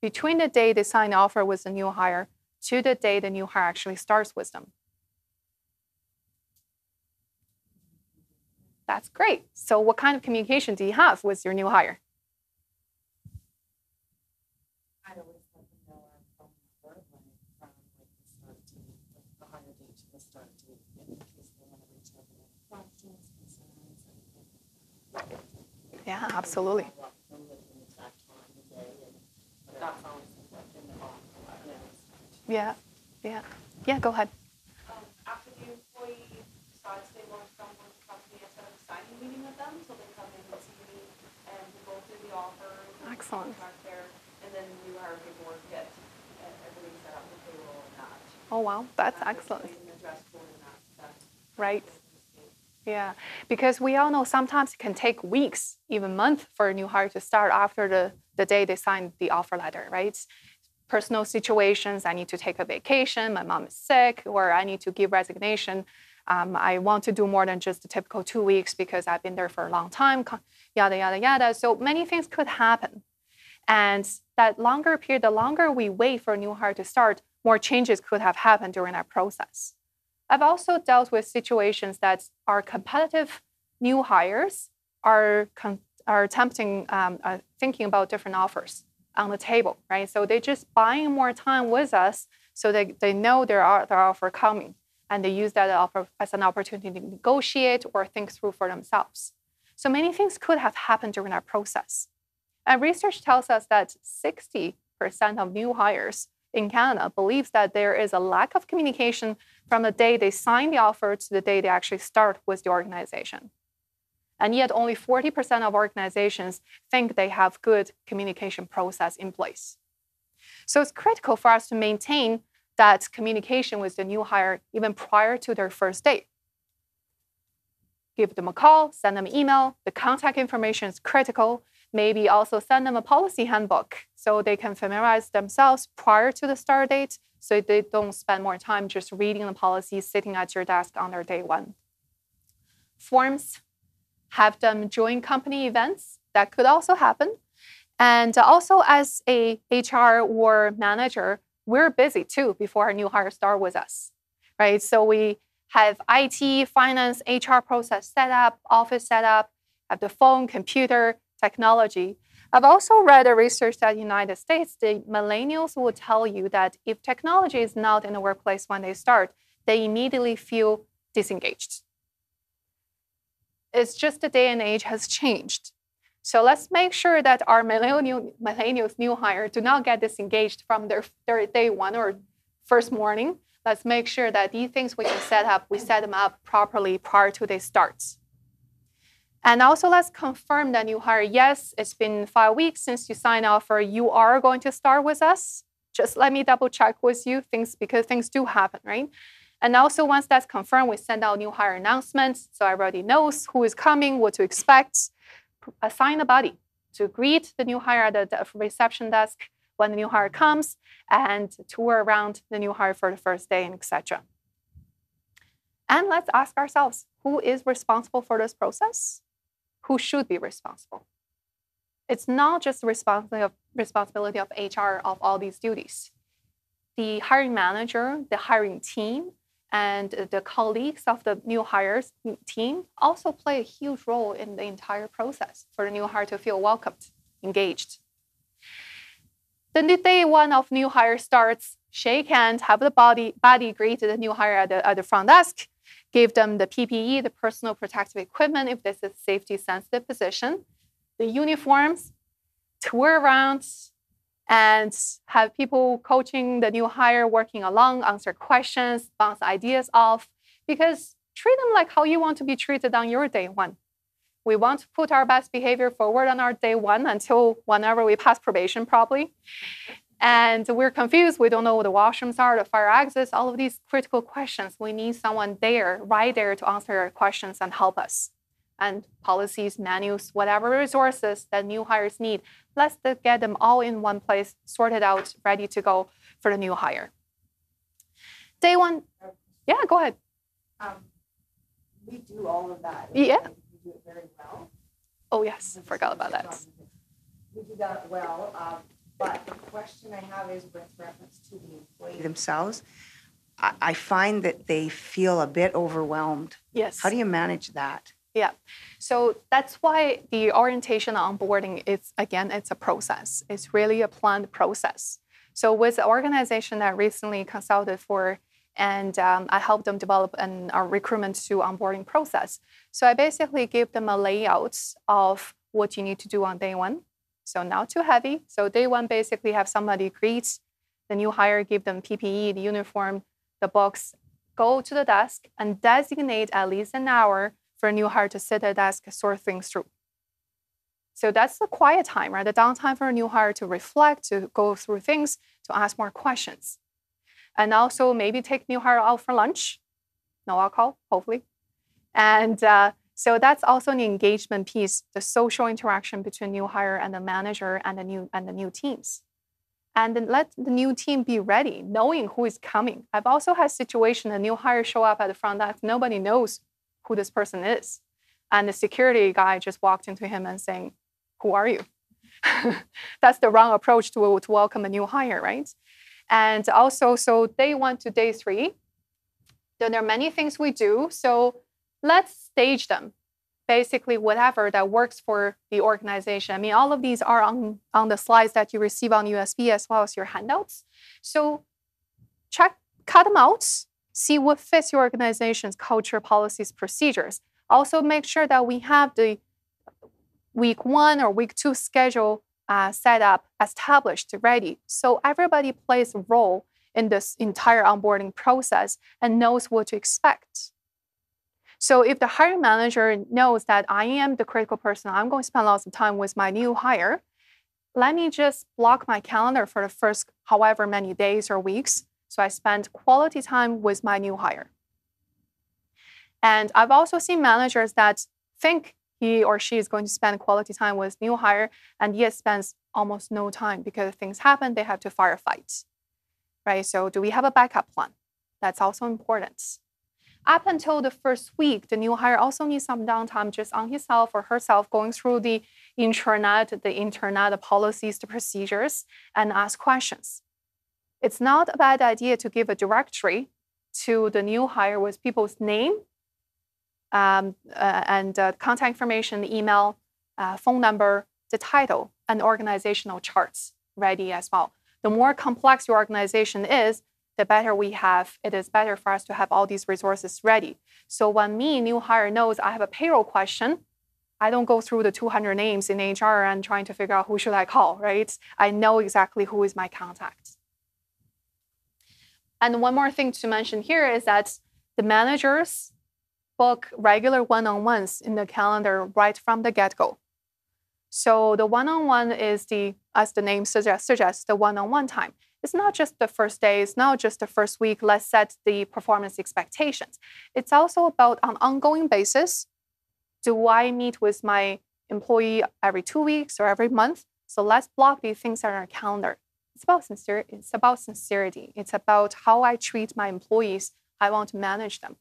between the day they sign the offer with the new hire to the day the new hire actually starts with them. That's great. So, what kind of communication do you have with your new hire? Yeah, always let them know our phone number when from like the start date, like the hire date to the start date, in case they want to reach out with any questions, concerns, anything. Yeah. Yeah, yeah, yeah. Go ahead. Um, after the employee decides they want to come with the company, I set up a signing meeting with them, so they come in and see me and we go through the offer. Excellent. Contract there, and then you hire paperwork, get uh, everything set up, the payroll and that. Oh wow, that's excellent. and the dress code and that, that's Right. Yeah, because we all know sometimes it can take weeks, even months, for a new hire to start after the, the day they signed the offer letter, right? Personal situations, I need to take a vacation, my mom is sick, or I need to give resignation. Um, I want to do more than just the typical two weeks because I've been there for a long time, yada, yada, yada. So many things could happen. And that longer period, the longer we wait for a new hire to start, more changes could have happened during that process. I've also dealt with situations that our competitive new hires are, are attempting, um, uh, thinking about different offers on the table, right? So they're just buying more time with us so they, they know there are their offer coming and they use that offer as an opportunity to negotiate or think through for themselves. So many things could have happened during that process. And research tells us that 60% of new hires in Canada believes that there is a lack of communication from the day they sign the offer to the day they actually start with the organization. And yet only 40% of organizations think they have good communication process in place. So it's critical for us to maintain that communication with the new hire even prior to their first day. Give them a call, send them an email. The contact information is critical. Maybe also send them a policy handbook so they can familiarize themselves prior to the start date so they don't spend more time just reading the policy sitting at your desk on their day one. Forms, have them join company events. That could also happen. And also as a HR or manager, we're busy too before our new hire start with us, right? So we have IT, finance, HR process set up, office set up, have the phone, computer, technology. I've also read a research that United States, the millennials will tell you that if technology is not in the workplace when they start, they immediately feel disengaged. It's just the day and age has changed. So let's make sure that our millennial, millennials new hire do not get disengaged from their, their day one or first morning. Let's make sure that these things we can set up, we set them up properly prior to they start. And also let's confirm that new hire, yes, it's been five weeks since you signed offer. You are going to start with us. Just let me double check with you things because things do happen, right? And also once that's confirmed, we send out new hire announcements so everybody knows who is coming, what to expect. Assign a buddy to greet the new hire at the reception desk when the new hire comes and tour around the new hire for the first day and etc. And let's ask ourselves who is responsible for this process? Who should be responsible? It's not just the responsibility of, responsibility of HR of all these duties. The hiring manager, the hiring team, and the colleagues of the new hires mm, team also play a huge role in the entire process for the new hire to feel welcomed, engaged. Then the day one of new hire starts, shake hands, have the body, body greet the new hire at the, at the front desk, give them the PPE, the personal protective equipment if this is safety sensitive position, the uniforms, tour around, and have people coaching the new hire working along, answer questions, bounce ideas off, because treat them like how you want to be treated on your day one. We want to put our best behavior forward on our day one until whenever we pass probation, probably. And we're confused. We don't know what the washrooms are, the fire exits, all of these critical questions. We need someone there, right there, to answer our questions and help us. And policies, manuals, whatever resources that new hires need, let's get them all in one place, sorted out, ready to go for the new hire. Day one, yeah, go ahead. Um, we do all of that. Yeah. We do it very well. Oh, yes, I forgot about that. We do that well, um, but the question I have is with reference to the employee themselves. I, I find that they feel a bit overwhelmed. Yes. How do you manage that? Yeah. So that's why the orientation onboarding is again, it's a process. It's really a planned process. So with the organization that I recently consulted for, and um, I helped them develop an, a recruitment to onboarding process. So I basically give them a layout of what you need to do on day one. So not too heavy. So day one basically have somebody greet the new hire, give them PPE, the uniform, the books, go to the desk and designate at least an hour for a new hire to sit at a desk, sort things through. So that's the quiet time, right? The downtime for a new hire to reflect, to go through things, to ask more questions. And also maybe take new hire out for lunch. No alcohol, hopefully. And uh, so that's also an engagement piece, the social interaction between new hire and the manager and the new and the new teams. And then let the new team be ready, knowing who is coming. I've also had situation a new hire show up at the front desk, nobody knows who this person is. And the security guy just walked into him and saying, Who are you? (laughs) That's the wrong approach to, to welcome a new hire, right? And also, so day one to day three, then there are many things we do. So let's stage them. Basically, whatever that works for the organization. I mean, all of these are on, on the slides that you receive on USB as well as your handouts. So check, cut them out, see what fits your organization's culture, policies, procedures. Also, make sure that we have the week one or week two schedule uh, set up, established, ready. So everybody plays a role in this entire onboarding process and knows what to expect. So if the hiring manager knows that I am the critical person, I'm going to spend lots of time with my new hire, let me just block my calendar for the first however many days or weeks. So I spend quality time with my new hire. And I've also seen managers that think he or she is going to spend quality time with new hire and yet spends almost no time because things happen, they have to firefight. Right? So do we have a backup plan? That's also important. Up until the first week, the new hire also needs some downtime just on himself or herself, going through the intranet, the internet, the policies, the procedures, and ask questions. It's not a bad idea to give a directory to the new hire with people's name um, uh, and uh, contact information, email, uh, phone number, the title, and organizational charts ready as well. The more complex your organization is, the better we have. It is better for us to have all these resources ready. So when me, new hire, knows I have a payroll question, I don't go through the 200 names in HR and trying to figure out who should I call, right? I know exactly who is my contact. And one more thing to mention here is that the managers book regular one-on-ones in the calendar right from the get-go. So the one-on-one is the, as the name suggests, suggests the one-on-one time. It's not just the first day, it's not just the first week. Let's set the performance expectations. It's also about on ongoing basis. Do I meet with my employee every two weeks or every month? So let's block these things on our calendar. It's about sincerity. It's about sincerity. It's about how I treat my employees. I want to manage them.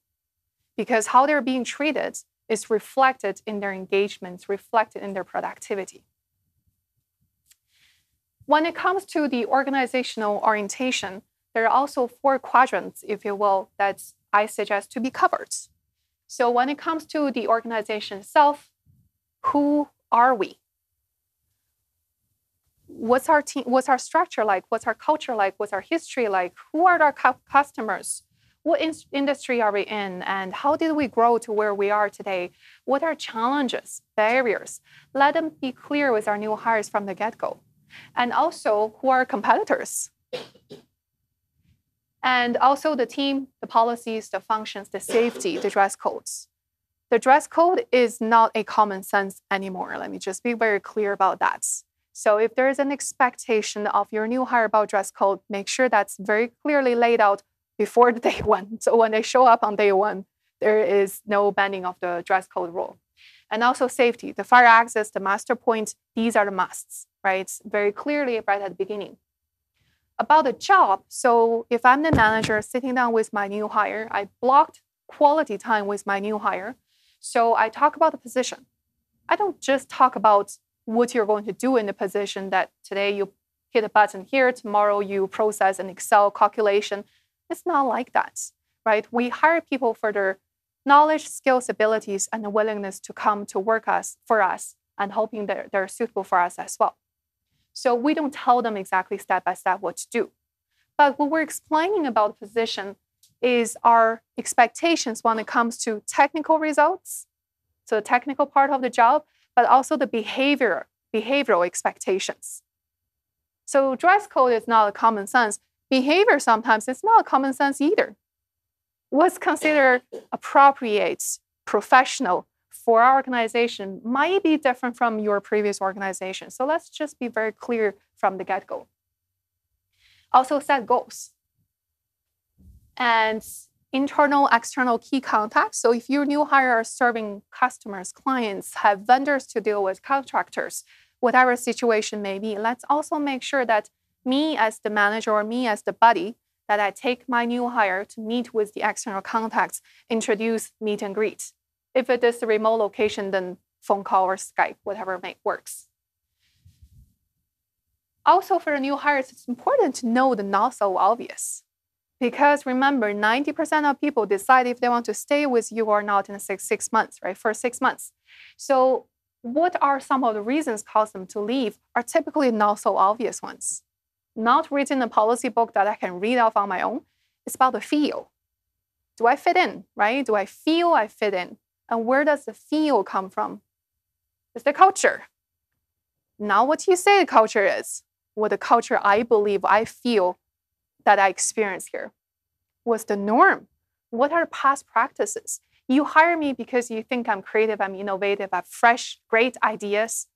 because how they're being treated is reflected in their engagements, reflected in their productivity. When it comes to the organizational orientation, there are also four quadrants, if you will, that I suggest to be covered. So when it comes to the organization itself, who are we? What's our team? What's our structure like? What's our culture like? What's our history like? Who are our cu- customers? What in- industry are we in? And how did we grow to where we are today? What are challenges, barriers? Let them be clear with our new hires from the get go. And also, who are competitors? And also the team, the policies, the functions, the safety, the dress codes. The dress code is not a common sense anymore. Let me just be very clear about that. So if there is an expectation of your new hire about dress code, make sure that's very clearly laid out before (laughs) day one. So when they show up on day one, there is no bending of the dress code rule. And also safety, the fire access, the muster point, these are the musts, right? Very clearly right at the beginning. About the job, so if I'm the manager sitting down with my new hire, I blocked quality time with my new hire. So I talk about the position. I don't just talk about what you're going to do in the position that today you hit a button here, tomorrow you process an Excel calculation. It's not like that, right? We hire people for their knowledge, skills, abilities, and the willingness to come to work us for us and hoping that they're suitable for us as well. So we don't tell them exactly step by step what to do. But what we're explaining about the position is our expectations when it comes to technical results, so the technical part of the job, but also the behavior, behavioral expectations. So dress code is not a common sense. Behavior sometimes is not a common sense either what's considered appropriate, professional for our organization might be different from your previous organization. So let's just be very clear from the get go. Also, set goals and internal, external key contacts. So if your new hire are serving customers, clients, have vendors to deal with, contractors, whatever situation may be, let's also make sure that me as the manager or me as the buddy that I take my new hire to meet with the external contacts, introduce, meet and greet. If it is a remote location, then phone call or Skype, whatever works. Also, for the new hires, it's important to know the not so obvious. Because remember, 90% of people decide if they want to stay with you or not in six, six months, right? For six months. So, what are some of the reasons cause them to leave are typically not so obvious ones not written a policy book that I can read off on my own. It's about the feel. Do I fit in, right? Do I feel I fit in? And where does the feel come from? It's the culture. Not what do you say the culture is, what the culture I believe, I feel that I experience here. What's the norm? What are past practices? You hire me because you think I'm creative, I'm innovative, I have fresh, great ideas.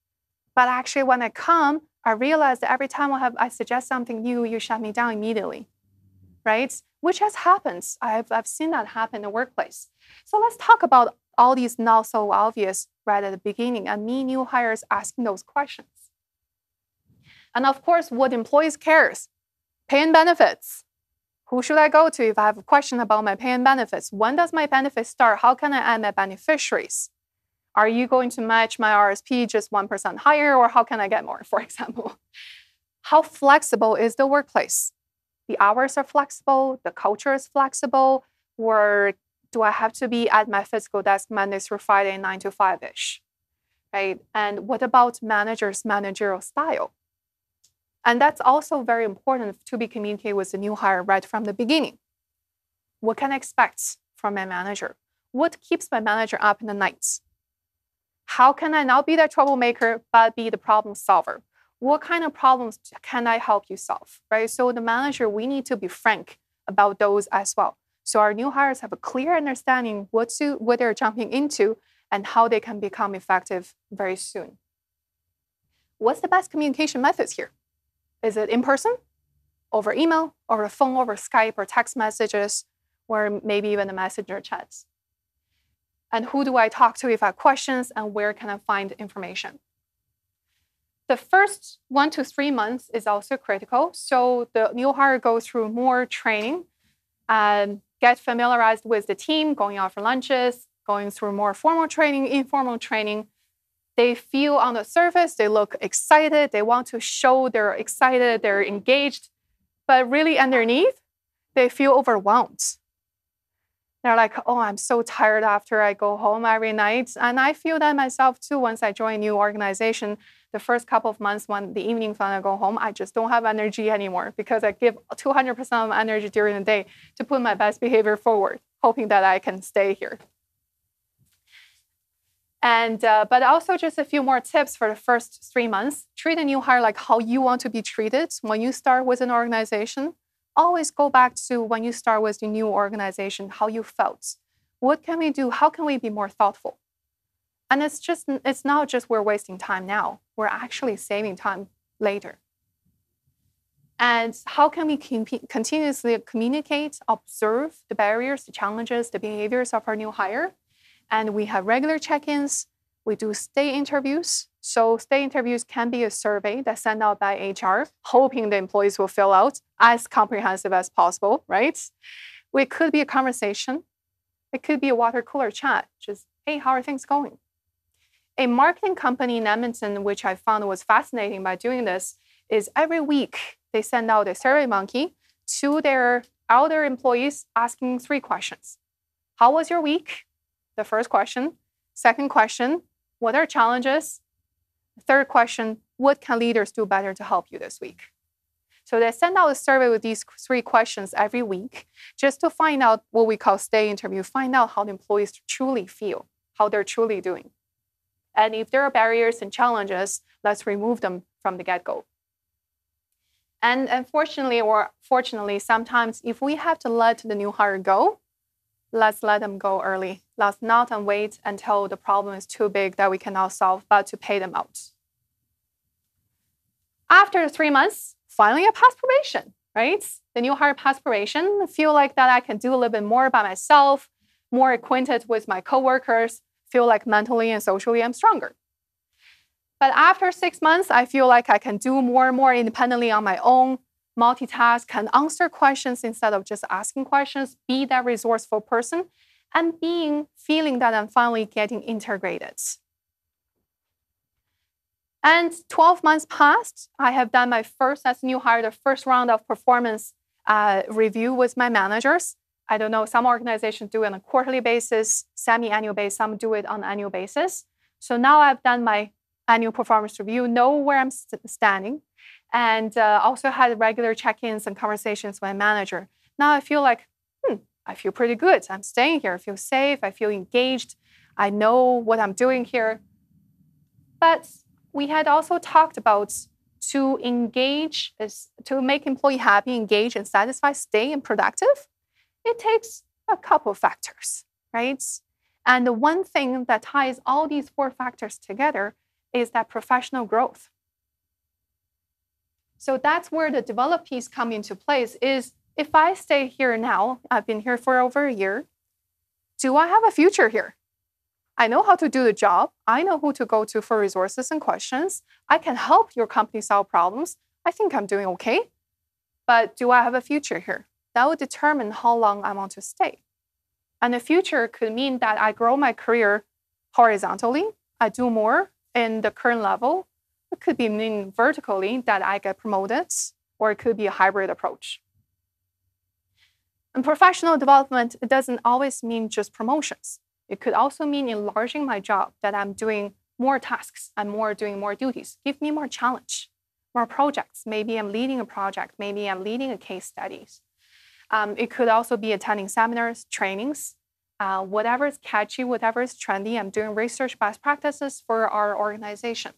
But actually, when I come, I realize that every time I, have, I suggest something new, you shut me down immediately, right? Which has happened. I've, I've seen that happen in the workplace. So let's talk about all these not so obvious right at the beginning and me new hires asking those questions. And of course, what employees cares, pay and benefits. Who should I go to if I have a question about my pay and benefits? When does my benefits start? How can I add my beneficiaries? Are you going to match my RSP just 1% higher, or how can I get more, (laughs) for example? How flexible is the workplace? The hours are flexible, the culture is flexible, or do I have to be at my physical desk Monday through Friday, 9 to 5 ish? Right? And what about managers' managerial style? And that's also very important to be communicated with the new hire right from the beginning. What can I expect from my manager? What keeps my manager up in the night? How can I not be that troublemaker, but be the problem solver? What kind of problems can I help you solve? Right. So the manager, we need to be frank about those as well. So our new hires have a clear understanding what to what they're jumping into and how they can become effective very soon. What's the best communication methods here? Is it in person, over email, over phone, over Skype, or text messages, or maybe even the messenger chats? and who do I talk to if I have questions and where can I find information. The first one to three months is also critical. So the new hire goes through more training and get familiarized with the team, going out for lunches, going through more formal training, informal training. They feel on the surface, they look excited, they want to show they're excited, they're engaged, but really underneath, they feel overwhelmed. They're like, oh, I'm so tired after I go home every night. And I feel that myself too once I join a new organization. The first couple of months when the evenings when I go home, I just don't have energy anymore because I give 200% of energy during the day to put my best behavior forward, hoping that I can stay here. And uh, but also just a few more tips for the first three months. Treat a new hire like how you want to be treated when you start with an organization. Always go back to when you start with the new organization, how you felt. What can we do? How can we be more thoughtful? And it's just it's not just we're wasting time now. We're actually saving time later. And how can we continuously communicate, observe the barriers, the challenges, the behaviors of our new hire? And we have regular check ins. We do stay interviews. So, stay interviews can be a survey that's sent out by HR, hoping the employees will fill out as comprehensive as possible, right? It could be a conversation. It could be a water cooler chat, just, hey, how are things going? A marketing company in Edmonton, which I found was fascinating by doing this, is every week they send out a SurveyMonkey to their other employees asking three questions. How was your week? The first question. Second question, what are challenges? Third question, what can leaders do better to help you this week? So they send out a survey with these three questions every week just to find out what we call stay interview, find out how the employees truly feel, how they're truly doing. And if there are barriers and challenges, let's remove them from the get go. And unfortunately, or fortunately, sometimes if we have to let the new hire go, let's let them go early. Let's not wait until the problem is too big that we cannot solve, but to pay them out. After three months, finally I pass probation, right? The new hire pass probation, feel like that I can do a little bit more by myself, more acquainted with my coworkers, feel like mentally and socially I'm stronger. But after six months, I feel like I can do more and more independently on my own, multitask, can answer questions instead of just asking questions, be that resourceful person, and being feeling that I'm finally getting integrated. And 12 months passed. I have done my first as new hire, the first round of performance uh, review with my managers. I don't know, some organizations do it on a quarterly basis, semi-annual basis, some do it on an annual basis. So now I've done my annual performance review, know where I'm st- standing, and uh, also had regular check-ins and conversations with my manager. Now I feel like, hmm, I feel pretty good. I'm staying here. I feel safe. I feel engaged. I know what I'm doing here. But we had also talked about to engage to make employee happy, engaged, and satisfied, stay and productive. It takes a couple factors, right? And the one thing that ties all these four factors together is that professional growth. So that's where the develop piece come into place is if I stay here now, I've been here for over a year, do I have a future here? I know how to do the job. I know who to go to for resources and questions. I can help your company solve problems. I think I'm doing okay. But do I have a future here? That will determine how long I want to stay. And the future could mean that I grow my career horizontally, I do more in the current level, could be mean vertically that I get promoted, or it could be a hybrid approach. In professional development, it doesn't always mean just promotions. It could also mean enlarging my job, that I'm doing more tasks, I'm more doing more duties. Give me more challenge, more projects. Maybe I'm leading a project, maybe I'm leading a case studies. Um, it could also be attending seminars, trainings, uh, whatever is catchy, whatever is trendy. I'm doing research best practices for our organization.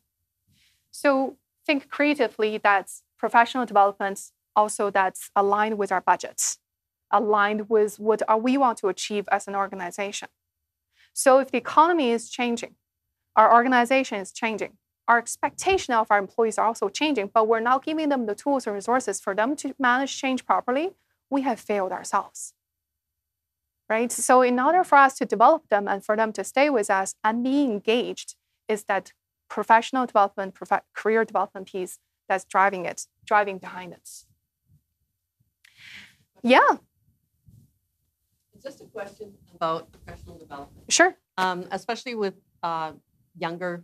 So think creatively that's professional development also that's aligned with our budgets, aligned with what we want to achieve as an organization. So if the economy is changing, our organization is changing, our expectation of our employees are also changing, but we're not giving them the tools and resources for them to manage change properly, we have failed ourselves. Right? So in order for us to develop them and for them to stay with us and be engaged, is that professional development, prof- career development piece that's driving it, driving behind it. Yeah. just a question about professional development, Sure. um, especially with uh, younger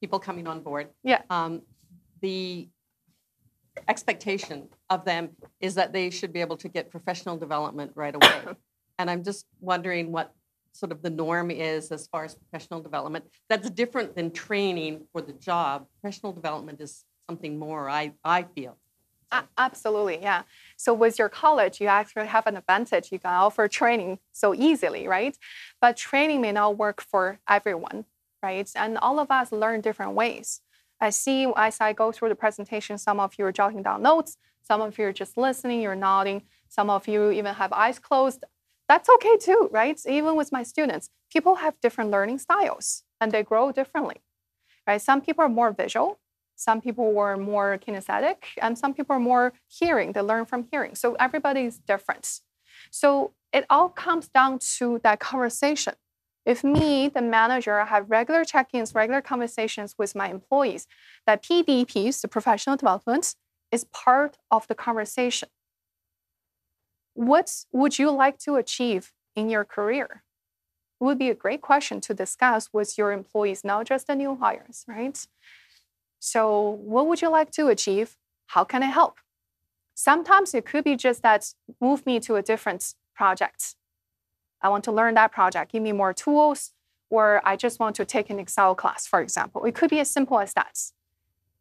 people coming on board. Yeah. Um, the expectation of them is that they should be able to get professional development right away. (coughs) and I'm just wondering what sort of the norm is as far as professional development. That's different than training for the job. Professional development is something more, I, I feel. A- absolutely, yeah. So with your college, you actually have an advantage. You can offer training so easily, right? But training may not work for everyone, right? And all of us learn different ways. I see as I go through the presentation, some of you are jotting down notes, some of you are just listening, you're nodding, some of you even have eyes closed. That's okay too, right? Even with my students, people have different learning styles and they grow differently, right? Some people are more visual, some people were more kinesthetic, and some people are more hearing. They learn from hearing. So everybody is different. So it all comes down to that conversation. If me, the manager, I have regular check-ins, regular conversations with my employees, that PDPs, the professional development, is part of the conversation. What would you like to achieve in your career? It would be a great question to discuss with your employees, not just the new hires, right? So, what would you like to achieve? How can I help? Sometimes it could be just that move me to a different project. I want to learn that project, give me more tools, or I just want to take an Excel class, for example. It could be as simple as that.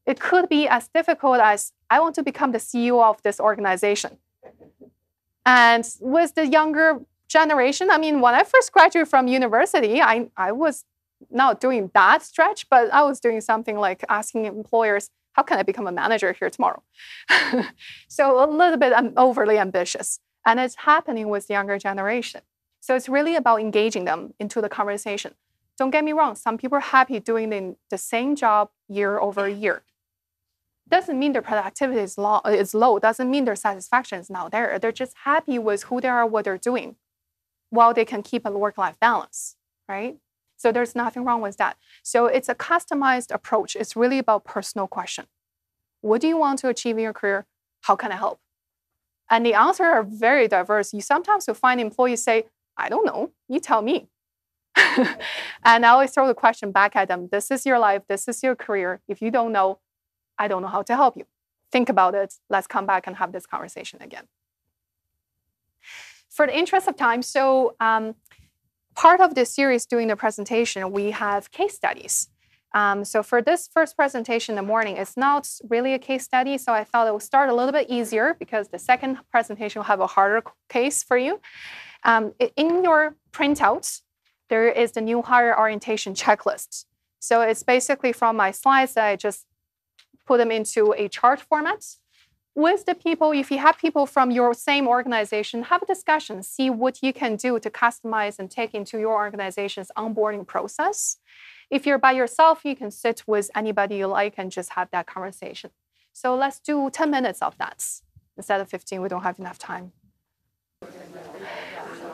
It could be as difficult as I want to become the CEO of this organization. And with the younger generation, I mean, when I first graduated from university, I, I was not doing that stretch, but I was doing something like asking employers, how can I become a manager here tomorrow? (laughs) so a little bit um, overly ambitious. And it's happening with the younger generation. So it's really about engaging them into the conversation. Don't get me wrong, some people are happy doing the same job year over year. Doesn't mean their productivity is low, is low, doesn't mean their satisfaction is not there. They're just happy with who they are, what they're doing, while they can keep a work life balance, right? So there's nothing wrong with that. So it's a customized approach. It's really about personal question. What do you want to achieve in your career? How can I help? And the answers are very diverse. You sometimes will find employees say, I don't know, you tell me. (laughs) and I always throw the question back at them this is your life, this is your career. If you don't know, I don't know how to help you. Think about it. Let's come back and have this conversation again. For the interest of time, so um, part of this series doing the presentation, we have case studies. Um, so for this first presentation in the morning, it's not really a case study. So I thought it would start a little bit easier because the second presentation will have a harder case for you. Um, in your printouts, there is the new hire orientation checklist. So it's basically from my slides that I just put them into a chart format. With the people, if you have people from your same organization, have a discussion, see what you can do to customize and take into your organization's onboarding process. If you're by yourself, you can sit with anybody you like and just have that conversation. So let's do 10 minutes of that. Instead of 15, we don't have enough time.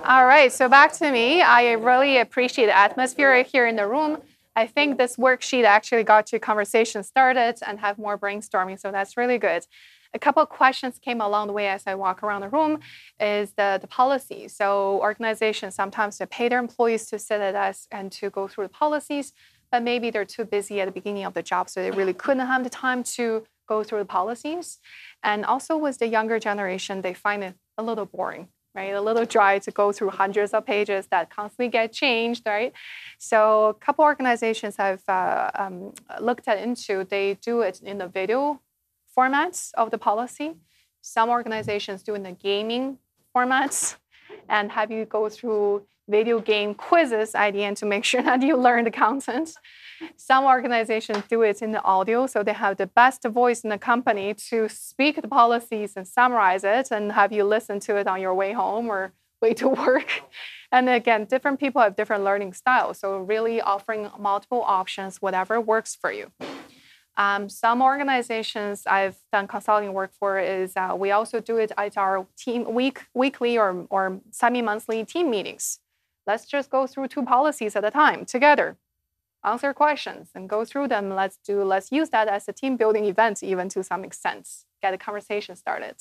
All right, so back to me. I really appreciate the atmosphere here in the room. I think this worksheet actually got your conversation started and have more brainstorming, so that's really good. A couple of questions came along the way as I walk around the room is the, the policy. So organizations sometimes they pay their employees to sit at us and to go through the policies, but maybe they're too busy at the beginning of the job, so they really couldn't have the time to go through the policies. And also with the younger generation, they find it a little boring right? A little dry to go through hundreds of pages that constantly get changed, right? So a couple organizations I've uh, um, looked at into, they do it in the video formats of the policy. Some organizations do in the gaming formats and have you go through video game quizzes at the end to make sure (laughs) that you learn the content. Some organizations do it in the audio, so they have the best voice in the company to speak the policies and summarize it and have you listen to it on your way home or way to (laughs) work. And again, different people have different learning styles, so really offering multiple options, whatever works for you. Um, some organizations I've done consulting work for is uh, we also do it at our team week, weekly or, or semi-monthly team meetings. Let's just go through two policies at a time together, answer questions and go through them. Let's do let's use that as a team building event even to some extent. Get a conversation started.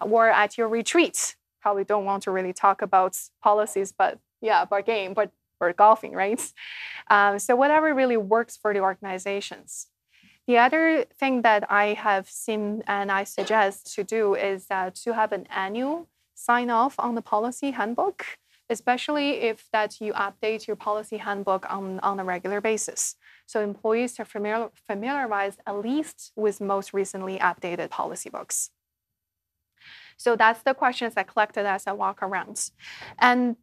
Or at your retreat, probably don't want to really talk about policies, but yeah, about game, but or golfing, right? (laughs) Um, so whatever really works for the organizations. The other thing that I have seen and I suggest to do is uh, to have an annual sign off on the policy handbook, especially if that you update your policy handbook on, on a regular basis. So employees are familiar, familiarized at least with most recently updated policy books. So that's the questions I collected as I walk around. And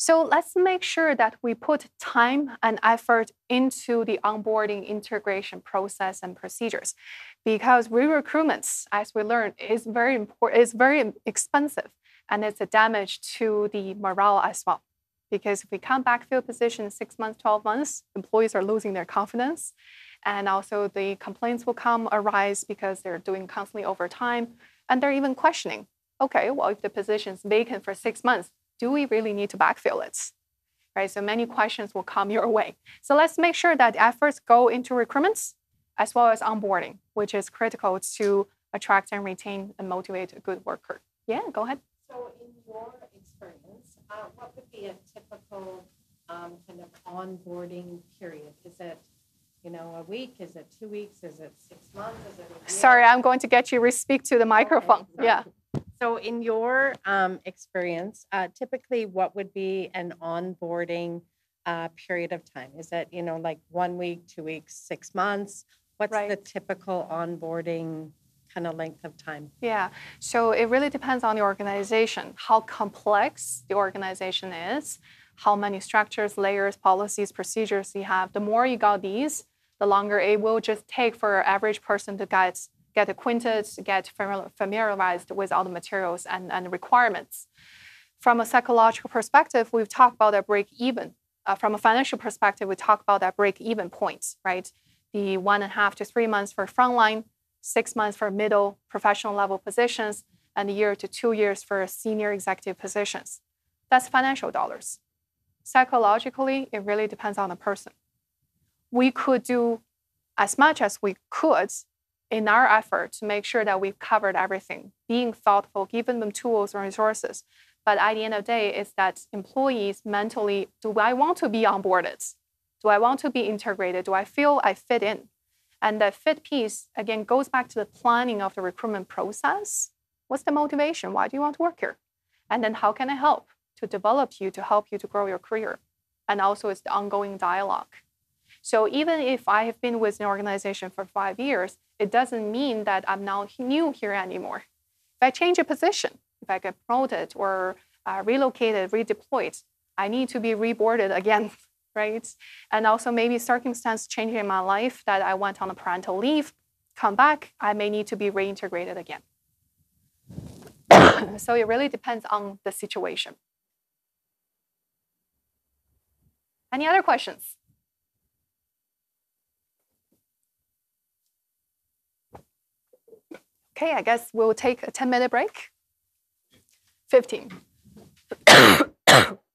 so let's make sure that we put time and effort into the onboarding integration process and procedures because re-recruitments, as we learned, is very important, is very expensive and it's a damage to the morale as well. Because if we can't backfill positions six months, 12 months, employees are losing their confidence. And also the complaints will come arise because they're doing constantly overtime and they're even questioning, okay, well, if the position's vacant for six months, do we really need to backfill it? Right, so many questions will come your way. So let's make sure that efforts go into recruitments as well as onboarding, which is critical to attract and retain and motivate a good worker. Yeah, go ahead. Your experience, uh, what would be a typical um, kind of onboarding period? Is it, you know, a week? Is it two weeks? Is it six months? Is it? Sorry, I'm going to get you to speak to the microphone. sorry. Yeah. So in your um, experience, uh, typically what would be an onboarding uh, period of time? Is it, you know, like one week, two weeks, six months? What's the typical onboarding kind of length of time? Yeah, so it really depends on the organization, how complex the organization is, how many structures, layers, policies, procedures you have. The more you got these, the longer it will just take for an average person to get, get acquainted, get familiarized with all the materials and, and requirements. From a psychological perspective, we've talked about that break even. Uh, from a financial perspective, we talk about that break even point, right? The one and a half to three months for frontline, six months for middle professional level positions, and a year to two years for senior executive positions. That's financial dollars. Psychologically, it really depends on the person. We could do as much as we could in our effort to make sure that we've covered everything, being thoughtful, giving them tools and resources. But at the end of the day, it's that employees mentally do I want to be onboarded? Do I want to be integrated? Do I feel I fit in? And the fit piece, again, goes back to the planning of the recruitment process. What's the motivation? Why do you want to work here? And then how can I help to develop you, to help you to grow your career? And also, it's the ongoing dialogue. So even if I have been with an organization for five years, it doesn't mean that I'm not new here anymore. If I change a position, if I get promoted or uh, relocated, redeployed, I need to be reboarded again, (laughs) right? And also maybe circumstance changing in my life that I went on a parental leave, come back, I may need to be reintegrated again. (coughs) so it really depends on the situation. Any other questions? Okay, I guess we'll take a 10 minute break. 15. (coughs) (coughs)